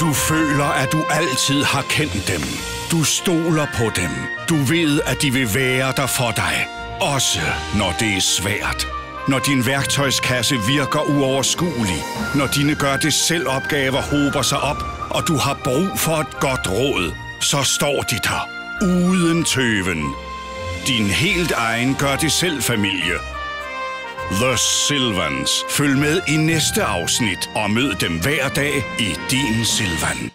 Du føler, at du altid har kendt dem. Du stoler på dem. Du ved, at de vil være der for dig. Også når det er svært. Når din værktøjskasse virker uoverskuelig. Når dine gør det selv opgaver hober sig op, og du har brug for et godt råd, så står de der. Uden tøven. Din helt egen gør det selv familie. The Silvans. Følg med i næste afsnit og mød dem hver dag i din Silvan.